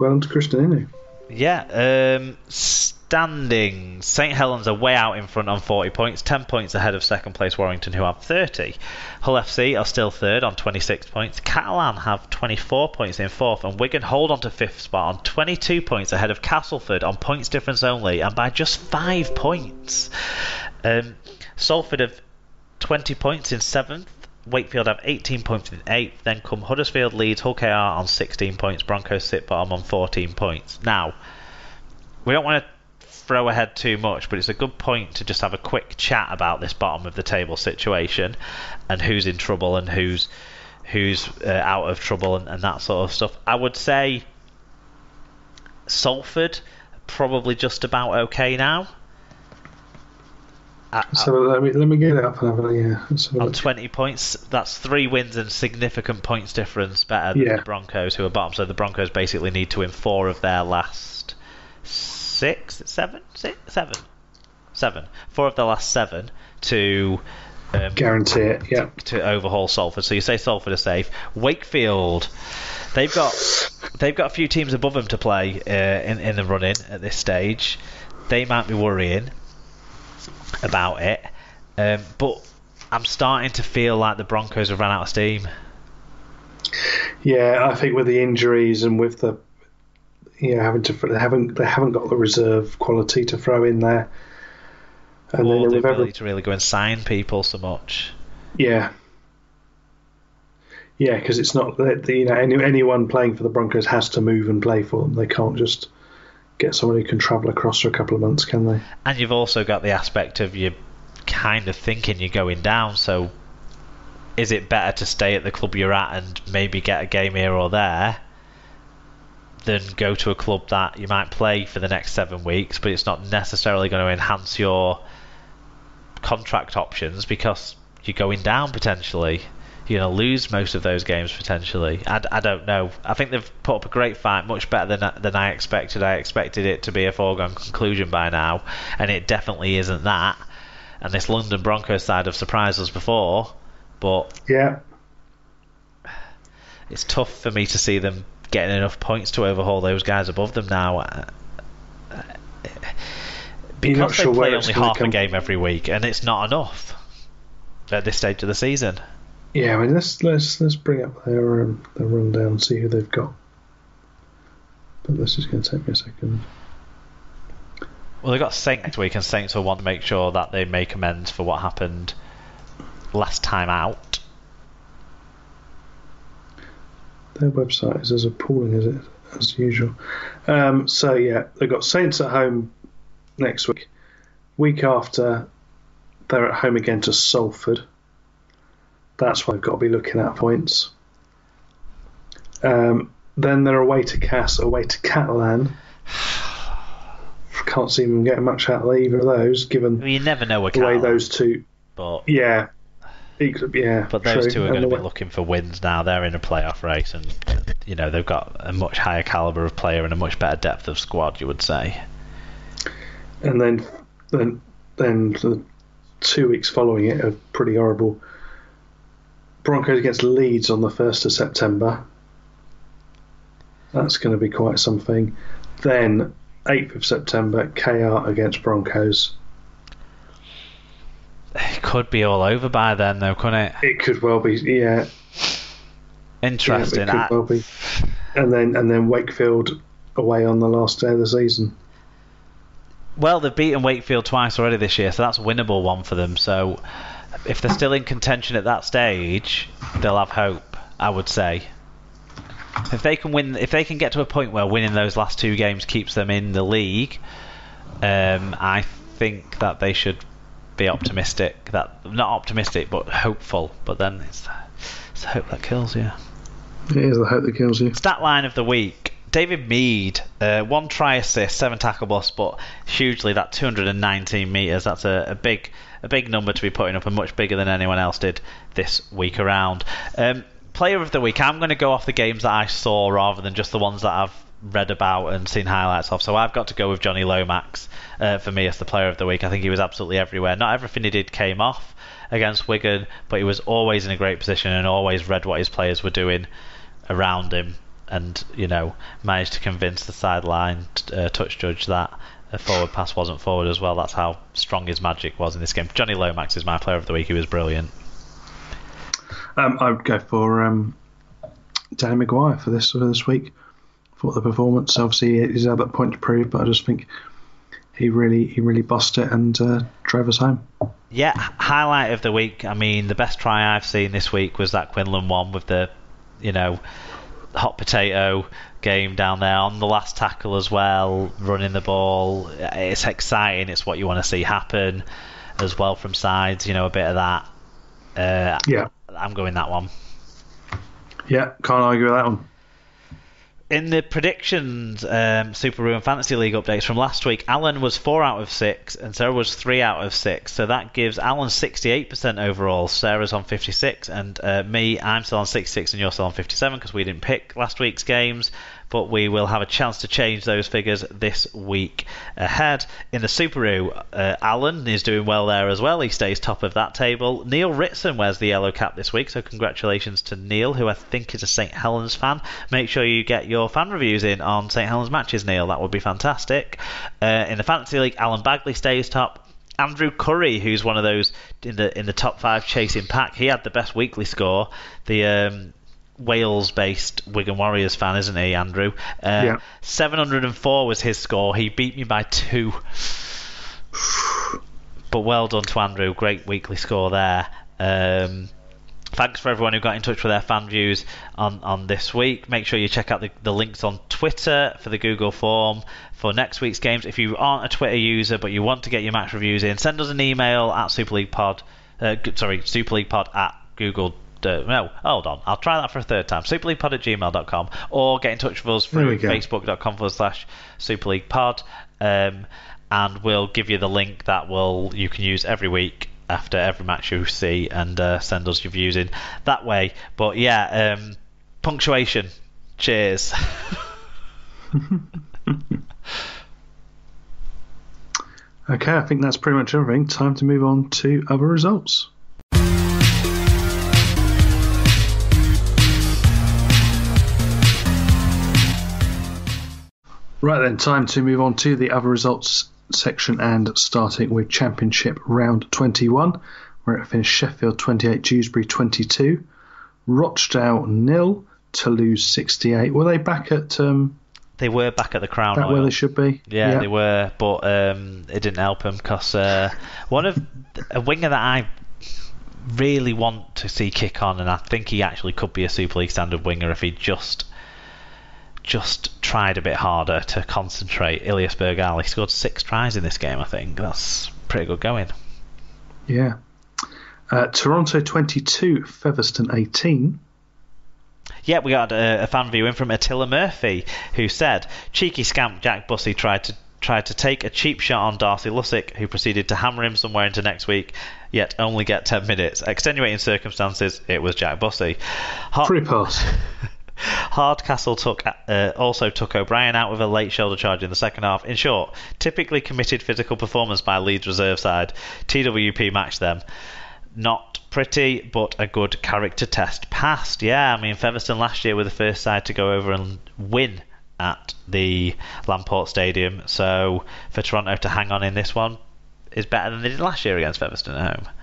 Well done to Christian Yeah. Um. St Helens are way out in front on 40 points, 10 points ahead of second place Warrington, who have 30. Hull FC are still third on 26 points. Catalan have 24 points in fourth, and Wigan hold on to fifth spot on 22 points ahead of Castleford on points difference only, and by just five points. Um, Salford have 20 points in seventh. Wakefield have 18 points in eighth. Then come Huddersfield, Leeds, Hull KR on 16 points. Broncos sit bottom on 14 points. Now, we don't want to throw ahead too much, but it's a good point to just have a quick chat about this bottom of the table situation and who's in trouble and who's who's uh, out of trouble and, and that sort of stuff. I would say Salford probably just about okay now. So let me let me get it up and have a yeah. On twenty points, that's three wins and significant points difference better than Yeah. the Broncos, who are bottom. So the Broncos basically need to win four of their last six, seven, six, seven, seven, four of their last seven to um, Guarantee it. Yeah. to overhaul Salford. So you say Salford are safe. Wakefield, they've got they've got a few teams above them to play uh, in in the running at this stage. They might be worrying about it, um, but I'm starting to feel like the Broncos have run out of steam. Yeah, I think with the injuries and with the you know having to they haven't they haven't got the reserve quality to throw in there. And or then the ability every, to really go and sign people so much. yeah, yeah, because it's not that you know any, anyone playing for the Broncos has to move and play for them. They can't just get someone who can travel across for a couple of months, can they? And you've also got the aspect of you kind of thinking you're going down, so is it better to stay at the club you're at and maybe get a game here or there than go to a club that you might play for the next seven weeks, but it's not necessarily going to enhance your contract options because you're going down potentially. You're going to lose most of those games potentially. I, I don't know. I think they've put up a great fight, much better than than I expected. I expected it to be a foregone conclusion by now, and it definitely isn't that. And this London Broncos side have surprised us before, but Yeah, it's tough for me to see them getting enough points to overhaul those guys above them now. Uh, uh, Because sure they play only half a game every week, and it's not enough at this stage of the season. Yeah. I mean, let's let's let's bring up their um, their rundown and see who they've got. But this is going to take me a second. Well, they've got Saints next week, and Saints will want to make sure that they make amends for what happened last time out. Their website is as appalling as it as usual. Um, so yeah, they've got Saints at home next week. Week after, they're at home again to Salford. That's why they've got to be looking at points. Um, then they're away to Cass, away to Catalan. Can't see them getting much out of either of those, given mean, you never know the way those two. but Yeah, yeah. but those true. two are going to be looking for wins now. They're in a playoff race, and you know they've got a much higher caliber of player and a much better depth of squad. You would say. and then then then the two weeks following it are pretty horrible. Broncos against Leeds on the first of September. That's going to be quite something. Then eighth of September, KR against Broncos. It could be all over by then, though, couldn't it? It could well be, yeah, Interesting. yeah, it could well be. And then and then Wakefield away on the last day of the season. Well, they've beaten Wakefield twice already this year, so that's a winnable one for them. So, if they're still in contention at that stage, they'll have hope. I would say. If they can win, if they can get to a point where winning those last two games keeps them in the league, um, I think that they should be optimistic. That not optimistic, but hopeful. But then it's, it's the hope that kills you. It is the hope that kills you. Stat line of the week. David Mead, uh, one try assist, seven tackle bust, but hugely that 219 meters. That's a, a big, a big number to be putting up, and much bigger than anyone else did this week around. Um, player of the week. I'm going to go off the games that I saw rather than just the ones that I've read about and seen highlights of. So I've got to go with Johnny Lomax uh, for me as the player of the week. I think he was absolutely everywhere. Not everything he did came off against Wigan, but he was always in a great position and always read what his players were doing around him and you know managed to convince the sideline uh, touch judge that a forward pass wasn't forward as well. That's how strong his magic was in this game. Johnny Lomax is my player of the week. He was brilliant. Um, I would go for um, Danny McGuire for this for this week. For the performance, obviously he's had that point to prove, but I just think he really he really bossed it and uh, drove us home. Yeah, highlight of the week. I mean, the best try I've seen this week was that Quinlan one with the, you know, hot potato game down there on the last tackle as well, running the ball. It's exciting. It's what you want to see happen as well from sides. You know, a bit of that. Uh, yeah, I'm going that one. Yeah, can't argue with that one in the predictions um, Super Ruin Fantasy League updates from last week, Alan was four out of six and Sarah was three out of six. So that gives Alan 68% overall. Sarah's on 56, and uh, me, I'm still on 66, and you're still on 57 because we didn't pick last week's games but we will have a chance to change those figures this week ahead. In the Superoo, uh, Alan is doing well there as well. He stays top of that table. Neil Ritson wears the yellow cap this week, so congratulations to Neil, who I think is a St Helens fan. Make sure you get your fan reviews in on St Helens matches, Neil. That would be fantastic. Uh, in the Fantasy League, Alan Bagley stays top. Andrew Curry, who's one of those in the in the top five chasing pack, he had the best weekly score. The um, Wales-based Wigan Warriors fan, isn't he, Andrew? Uh, yeah. 704 was his score. He beat me by two. but well done to Andrew. Great weekly score there. Um, thanks for everyone who got in touch with their fan views on, on this week. Make sure you check out the, the links on Twitter for the Google form for next week's games. If you aren't a Twitter user but you want to get your match reviews in, send us an email at Super League Pod. Uh, sorry, Super League Pod at Google no, hold on. I'll try that for a third time. SuperLeaguePod at gmail.com or get in touch with us through facebook.com forward slash SuperLeaguePod. Um, and we'll give you the link that will you can use every week after every match you see and uh, send us your views in that way. But yeah, um, punctuation. Cheers. okay, I think that's pretty much everything. Time to move on to other results. Right then, time to move on to the other results section and starting with Championship Round 21, where it finished Sheffield 28, Dewsbury 22, Rochdale nil, Toulouse 68. Were they back at. Um, they were back at the Crown. Oil. where they should be. Yeah, yeah. they were, but um, it didn't help them because uh, one of a winger that I really want to see kick on, and I think he actually could be a Super League standard winger if he just just tried a bit harder to concentrate. Ilias Bergal, he scored six tries in this game, I think. That's pretty good going. Yeah. Uh, Toronto 22, Featherstone 18. Yeah, we got a, a fan view in from Attila Murphy, who said, "Cheeky scamp Jack Bussey tried to tried to take a cheap shot on Darcy Lussick, who proceeded to hammer him somewhere into next week, yet only get 10 minutes. Extenuating circumstances, it was Jack Bussey. Hot- Free pass. Hardcastle took uh, also took O'Brien out with a late shoulder charge in the second half. In short, typically committed physical performance by Leeds reserve side. TWP matched them. Not pretty, but a good character test passed. Yeah, I mean Featherstone last year were the first side to go over and win at the Lamport Stadium. So for Toronto to hang on in this one is better than they did last year against Featherstone at home.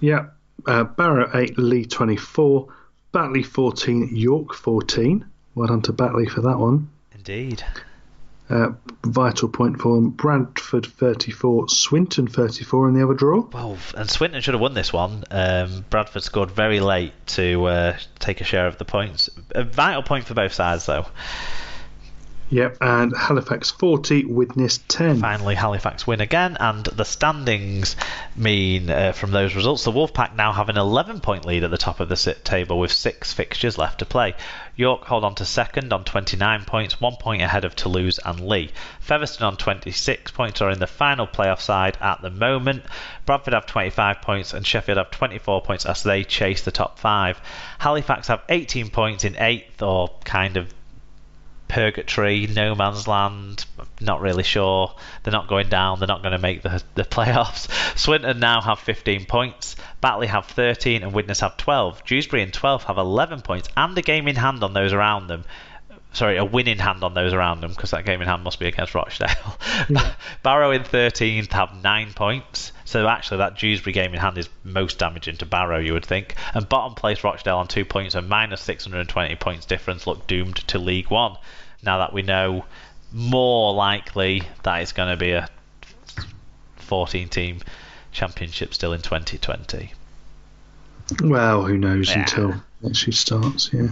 Yeah, uh, Barrow 8, Leigh 24. Batley 14, York 14. Well done to Batley for that one. Indeed. Uh, vital point for them. Bradford 34, Swinton 34 in the other draw. Well, and Swinton should have won this one. Um, Bradford scored very late to uh, take a share of the points. A vital point for both sides, though. Yep, and Halifax 40, Widnes 10. Finally, Halifax win again, and the standings mean uh, from those results the Wolfpack now have an 11 point lead at the top of the sit table with six fixtures left to play. York hold on to second on 29 points, one point ahead of Toulouse and Leigh. Featherstone on 26 points are in the final playoff side at the moment. Bradford have 25 points and Sheffield have 24 points as they chase the top five. Halifax have 18 points in eighth or kind of purgatory, no man's land. Not really sure. They're not going down. They're not going to make the the playoffs. Swinton now have 15 points. Batley have 13 and Widnes have 12. Dewsbury and 12 have 11 points and a game in hand on those around them sorry, a winning hand on those around them because that game in hand must be against Rochdale. Yeah. Barrow in 13th have nine points. So actually, that Dewsbury game in hand is most damaging to Barrow, you would think. And bottom place Rochdale on two points and minus 620 points difference look doomed to League One. Now that we know more likely that it's going to be a 14 team championship still in 2020. Well, who knows yeah. until it actually starts, yeah.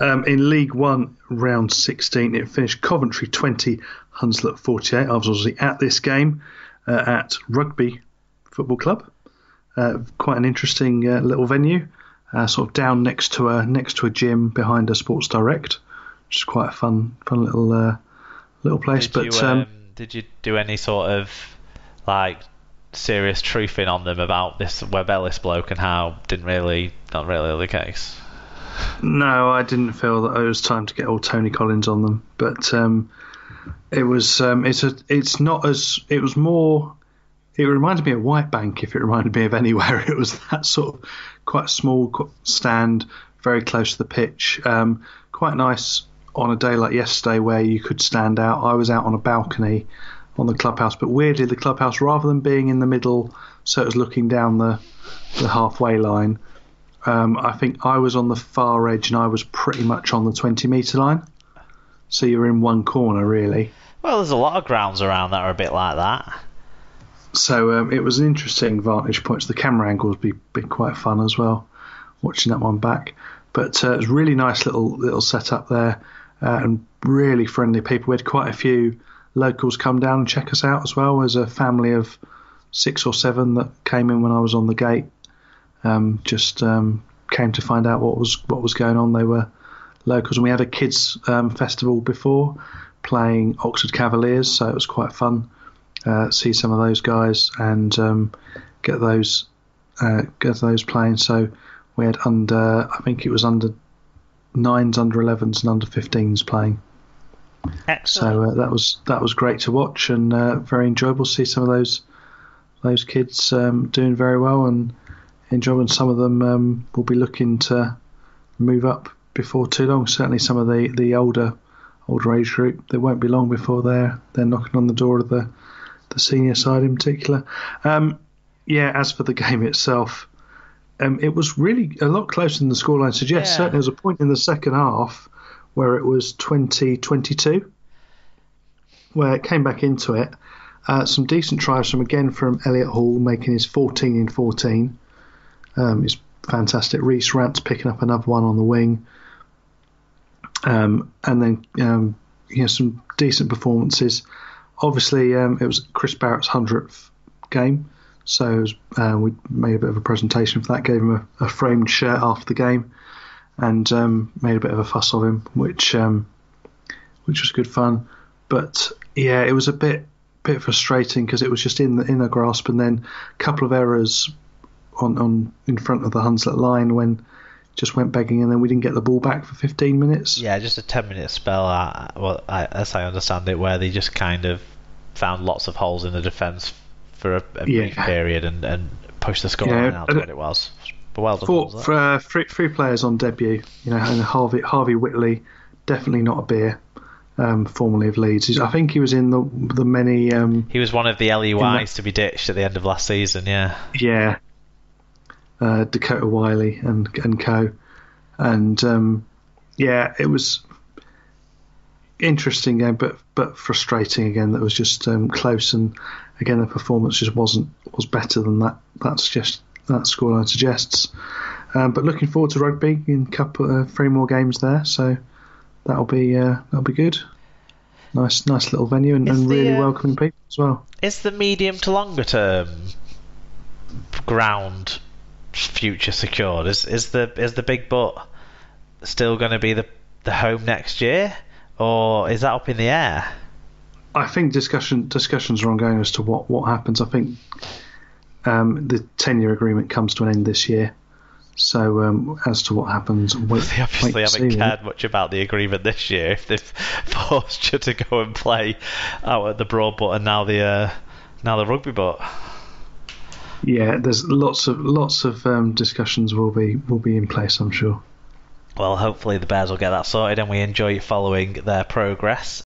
Um, in League One, round 16, it finished Coventry 20, Hunslet 48. I was obviously at this game uh, at Rugby Football Club. Uh, quite an interesting uh, little venue, uh, sort of down next to a next to a gym behind a Sports Direct, which is quite a fun fun little uh, little place. Did but you, um, um, did you do any sort of like serious truthing on them about this Webb Ellis bloke and how didn't really not really the case? No, I didn't feel that it was time to get all Tony Collins on them, but um, it was. Um, it's a. It's not as. It was more. It reminded me of White Bank. If it reminded me of anywhere, it was that sort of quite small stand, very close to the pitch. Um, quite nice on a day like yesterday where you could stand out. I was out on a balcony on the clubhouse, but weirdly, the clubhouse, rather than being in the middle, so it was looking down the the halfway line um, I think I was on the far edge and I was pretty much on the 20 metre line. So you're in one corner, really. Well, there's a lot of grounds around that are a bit like that. So um, it was an interesting vantage point. So the camera angles be been quite fun as well, watching that one back. But uh, it was really nice little little setup there, uh, and really friendly people. We had quite a few locals come down and check us out as well. As a family of six or seven that came in when I was on the gate um, just um, came to find out what was what was going on. They were locals, and we had a kids um, festival before playing Oxford Cavaliers, so it was quite fun. Uh, see some of those guys and um, get those uh, get those playing. So we had under I think it was under nines, under 11s, and under 15s playing. Excellent. So uh, that was that was great to watch and uh, very enjoyable. to See some of those those kids um, doing very well and enjoy, and some of them um, will be looking to move up before too long. Certainly, some of the, the older older age group, they won't be long before they're they're knocking on the door of the the senior side in particular. Um, yeah, as for the game itself, um, it was really a lot closer than the scoreline suggests. Yeah. Certainly, there was a point in the second half where it was 20-22, where it came back into it. Uh, some decent tries from again from Elliot Hall, making his 14 in 14 um, is fantastic. Reese Rant's picking up another one on the wing. Um, and then um, you know some decent performances. Obviously, um, it was Chris Barrett's hundredth game, so uh, we made a bit of a presentation for that. Gave him a, a framed shirt after the game, and um, made a bit of a fuss of him, which um, which was good fun. But yeah, it was a bit bit frustrating because it was just in the in the grasp, and then a couple of errors on, on in front of the Hunslet line when just went begging, and then we didn't get the ball back for 15 minutes. Yeah, just a 10 minute spell. Uh, well, I, as I understand it, where they just kind of found lots of holes in the defence for a, a brief yeah. period and, and pushed the score yeah, out to what it was. But well done. For, for uh, three, three players on debut, you know, and Harvey Harvey Whitley, definitely not a beer. Um, formerly of Leeds. I think he was in the the many. Um, he was one of the LEYs to be ditched at the end of last season. Yeah. Yeah, uh, Dakota Wiley and and co. And um, yeah, it was interesting game, but but frustrating again. That was just um, close, and again the performance just wasn't was better than that. That's just that scoreline suggests. Um, but looking forward to rugby in a couple uh, three more games there, so that'll be uh, that'll be good. Nice, nice little venue and, and the, really uh, welcoming people as well. Is the medium to longer term ground future secured? Is is the is the big butt still going to be the the home next year, or is that up in the air? I think discussion discussions are ongoing as to what, what happens. I think um, the ten year agreement comes to an end this year, So um, as to what happens, wait, They obviously haven't cared much about the agreement this year. If they've forced you to go and play out at the broad butt and now the uh, now the rugby butt. Yeah, there's lots of lots of um, discussions will be will be in place, I'm sure. Well, hopefully the Bears will get that sorted and we enjoy following their progress.